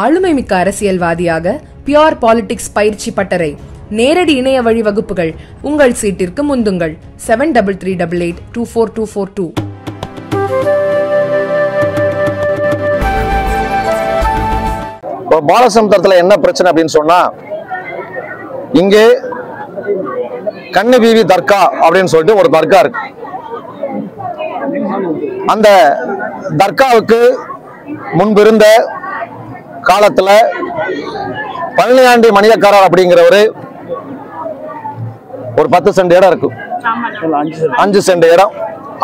ஆளுமை மிக்க அரசியல்வாதியாக பியோர் பாலிடிக்ஸ் பயிற்சி பட்டறை நேரடி இணைய வழி வகுப்புகள் உங்கள் சீட்டிற்கு முந்துங்கள். Seven double three double eight two four two four two இப்போ என்ன பிரச்சனை அப்படின்னு சொன்னா இங்கே கண்ணு பீவி தர்கா அப்படின்னு சொல்லிட்டு ஒரு தர்கா இருக்கு. அந்த தர்காவுக்கு முன்பிருந்த காலத்துல பழனியாண்டி மணியக்காரர் அப்படிங்கிறவரு ஒரு பத்து சென்ட் இடம் இருக்கு. அஞ்சு சென்ட் இடம்.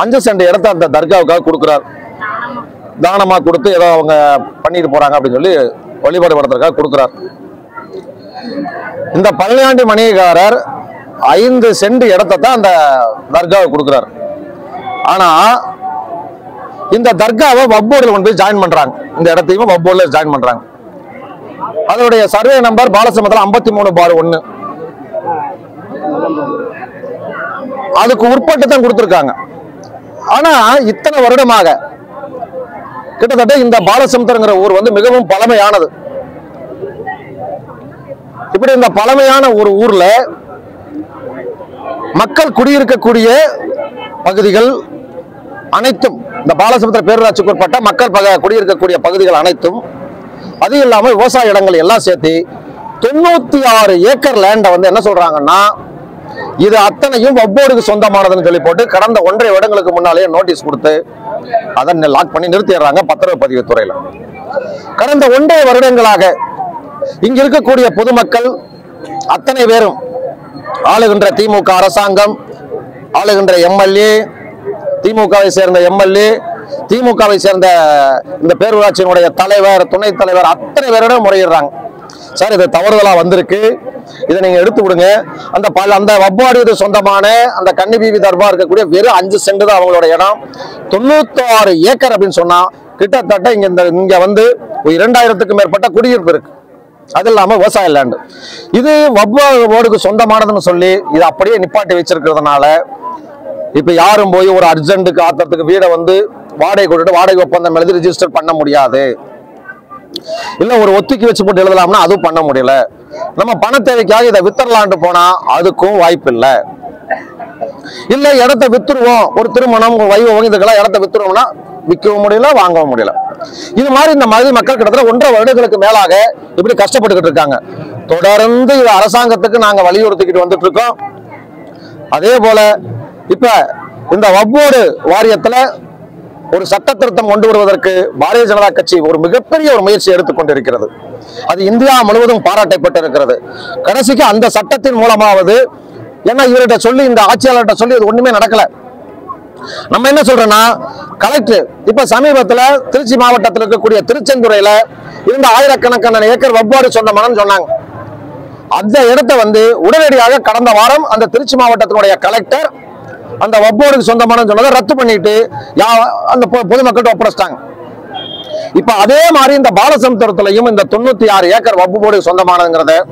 அஞ்சு சென்ட் இடத்த அந்த தர்காவுக்காக கொடுக்குறாரு. தானமா கொடுத்து ஏதோ அவங்க பண்ணிட்டு போறாங்க அப்படின்னு சொல்லி வழிபாடு படுறதுக்காக கொடுக்குறார். இந்த பழனியாண்டி மணிகாரர் ஐந்து சென்ட் இடத்தை தான் அந்த தர்காவை கொடுக்குறார். ஆனா இந்த தர்காவை வப்போர்டில் கொண்டு போய் ஜாயின் பண்றாங்க. இந்த இடத்தையும் வப்போர்டில் ஜாயின் பண்றாங்க. அதனுடைய சர்வே நம்பர் பாலசமத்தில் ஐம்பத்தி மூணு பார் ஒன்று அதுக்கு உட்பட்டு தான் கொடுத்துருக்காங்க. ஆனா இத்தனை வருடமாக கிட்டத்தட்ட இந்த பாலசமுத்திரங்கிற ஊர் வந்து மிகவும் பழமையானது. இப்படி இந்த பழமையான ஒரு ஊர்ல மக்கள் குடியிருக்கக்கூடிய பகுதிகள் அனைத்தும் இந்த பாலசமுத்திர பேரூராட்சிக்கு உட்பட்ட மக்கள் பக குடியிருக்கக்கூடிய பகுதிகள் அனைத்தும் அது இல்லாமல் விவசாய இடங்கள் எல்லாம் சேர்த்து தொண்ணூத்தி ஆறு ஏக்கர் லேண்டை வந்து என்ன சொல்றாங்கன்னா இது அத்தனையும் ஒவ்வொருக்கு சொந்தமானதுன்னு சொல்லி போட்டு கடந்த ஒன்றரை வருடங்களுக்கு முன்னாலேயே நோட்டீஸ் கொடுத்து அதை லாக் பண்ணி நிறுத்திடுறாங்க பத்திரப்பதிவு துறையில. கடந்த ஒன்றரை வருடங்களாக இங்க இருக்கக்கூடிய பொதுமக்கள் அத்தனை பேரும் ஆளுகின்ற திமுக அரசாங்கம் ஆளுகின்ற எம்எல்ஏ திமுகவை சேர்ந்த எம்எல்ஏ திமுகவை சேர்ந்த இந்த பேரூராட்சியினுடைய தலைவர் துணைத் தலைவர் அத்தனை பேரிடம் முறையிடுறாங்க. சார் இது தவறுதலா வந்திருக்கு. இதை நீங்க எடுத்து விடுங்க. அந்த பல அந்த வப்பாடி சொந்தமான அந்த கன்னிபீவி தர்பா இருக்கக்கூடிய வெறும் அஞ்சு சென்ட் தான் அவங்களோட இடம். தொண்ணூத்தாறு ஏக்கர் அப்படின்னு சொன்னா கிட்டத்தட்ட இங்க இந்த இங்க வந்து ஒரு இரண்டாயிரத்துக்கும் மேற்பட்ட குடியிருப்பு இருக்கு. அது இல்லாம விவசாய லேண்டு இது வப்பாடுக்கு சொந்தமானதுன்னு சொல்லி இது அப்படியே நிப்பாட்டி வச்சிருக்கிறதுனால இப்ப யாரும் போய் ஒரு அர்ஜென்ட்டுக்கு ஆத்திரத்துக்கு வீடை வந்து வாடகை கொடுத்து வாடகை ஒப்பந்தம் எழுதி ரிஜிஸ்டர் பண்ண முடியாது. இல்ல ஒரு ஒத்திக்கி வச்சு போட்டு எழுதலாம்னா அதுவும் பண்ண முடியல. நம்ம பண தேவைக்காக இதை வித்தரலான்ட்டு போனா அதுக்கும் வாய்ப்பு இல்லை. இல்ல இடத்த வித்துருவோம். ஒரு திருமணம் வைபவம் இதுக்கெல்லாம் இடத்த வித்துருவோம்னா விற்கவும் முடியல வாங்கவும் முடியல. இது மாதிரி இந்த மாதிரி மக்கள் கிட்டத்தட்ட ஒன்றரை வருடங்களுக்கு மேலாக இப்படி கஷ்டப்பட்டுக்கிட்டு இருக்காங்க. தொடர்ந்து இது அரசாங்கத்துக்கு நாங்க வலியுறுத்திக்கிட்டு வந்துட்டு இருக்கோம். அதே போல இப்ப இந்த ஒவ்வொரு வாரியத்துல ஒரு சட்ட திருத்தம் கொண்டு வருவதற்கு பாரதிய ஜனதா கட்சி ஒரு மிகப்பெரிய ஒரு முயற்சி எடுத்துக்கொண்டிருக்கிறது அது இந்தியா முழுவதும் பாராட்டப்பட்டிருக்கிறது. கடைசிக்கு அந்த சட்டத்தின் மூலமாவது ஏன்னா இவர்கிட்ட சொல்லி இந்த ஆட்சியாளர்கிட்ட சொல்லி இது ஒண்ணுமே நடக்கல. நம்ம என்ன சொல்றோம்னா கலெக்டர் இப்ப சமீபத்துல திருச்சி மாவட்டத்தில் இருக்கக்கூடிய திருச்செந்துறையில இருந்த ஆயிரக்கணக்கான ஏக்கர் வவ்வாறு சொந்தமானு சொன்னாங்க. அந்த இடத்த வந்து உடனடியாக கடந்த வாரம் அந்த திருச்சி மாவட்டத்தினுடைய கலெக்டர் அந்த வப்போர்டுக்கு சொந்தமான சொன்னதை ரத்து பண்ணிட்டு யா- அந்த பொ- பொதுமக்கள்கிட்ட ஒப்படைச்சிட்டாங்க. இப்ப அதே மாதிரி இந்த பாலசமுத்திரத்திலையும் இந்த தொண்ணூத்தி ஆறு ஏக்கர் வப்பு போர்டு சொந்தமானதுங்கிறத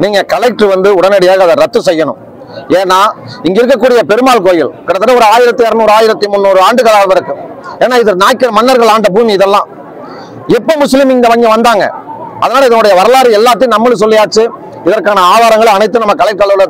நீங்க கலெக்டர் வந்து உடனடியாக அதை ரத்து செய்யணும். ஏன்னா இங்க இருக்கக்கூடிய பெருமாள் கோயில் கிட்டத்தட்ட ஒரு ஆயிரத்தி இருநூறு ஆயிரத்தி முந்நூறு ஆண்டுகளாக இருக்கு. ஏன்னா இது நாய்க்கர் மன்னர்கள் ஆண்ட பூமி இதெல்லாம். எப்ப முஸ்லீம் இங்க வங்கி வந்தாங்க? அதனால இதனுடைய வரலாறு எல்லாத்தையும் நம்மளும் சொல்லியாச்சு. இதற்கான ஆதாரங்களை அனைத்தும் நம்ம கலெக்டர்